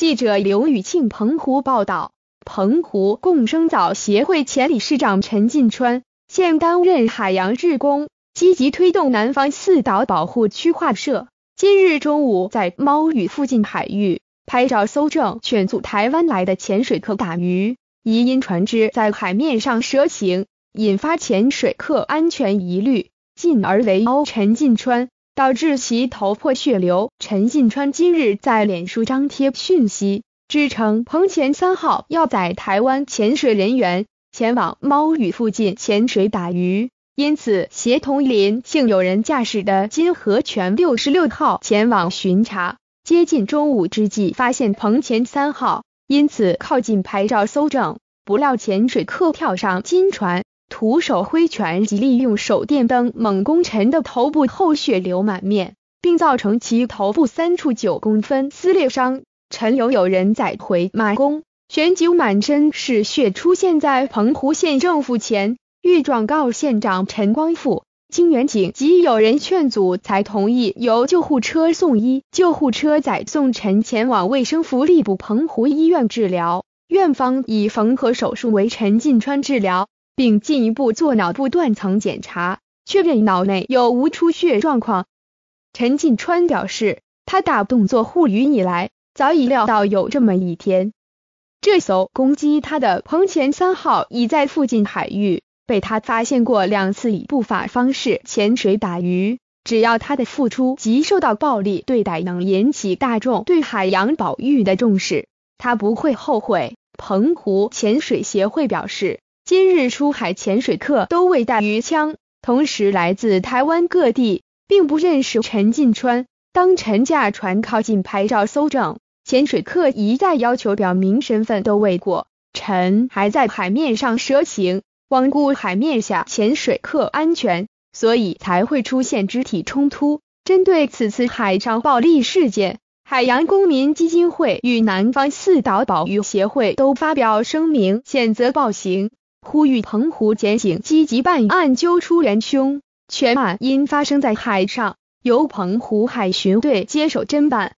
记者刘雨庆澎湖报道，澎湖共生藻协会前理事长陈进川现担任海洋志工，积极推动南方四岛保护区划设。今日中午在猫屿附近海域拍照搜证，劝阻台湾来的潜水客打鱼，疑因船只在海面上蛇行，引发潜水客安全疑虑，进而围殴陈进川。导致其头破血流。陈信川今日在脸书张贴讯息，支称彭前三号要载台湾潜水人员前往猫屿附近潜水打鱼，因此协同林姓友人驾驶的金河泉六十六号前往巡查。接近中午之际，发现彭前三号，因此靠近拍照搜证，不料潜水客跳上金船。徒手挥拳及利用手电灯猛攻陈的头部后，血流满面，并造成其头部三处九公分撕裂伤。陈留有人在回马公旋即满身是血，出现在澎湖县政府前，欲状告县长陈光复。经远警及有人劝阻，才同意由救护车送医。救护车载送陈前往卫生福利部澎湖医院治疗，院方以缝合手术为陈进川治疗。并进一步做脑部断层检查，确认脑内有无出血状况。陈进川表示，他打动作护鱼以来，早已料到有这么一天。这艘攻击他的彭前三号已在附近海域被他发现过两次，以不法方式潜水打鱼。只要他的付出及受到暴力对待能引起大众对海洋保育的重视，他不会后悔。澎湖潜水协会表示。今日出海潜水客都未带鱼枪，同时来自台湾各地，并不认识陈进川。当陈驾船靠近拍照搜证，潜水客一再要求表明身份都未过，陈还在海面上蛇行，罔顾海面下潜水客安全，所以才会出现肢体冲突。针对此次海上暴力事件，海洋公民基金会与南方四岛保育协会都发表声明，谴责暴行。呼吁澎湖检警积极办案，揪出元凶。全案因发生在海上，由澎湖海巡队接手侦办。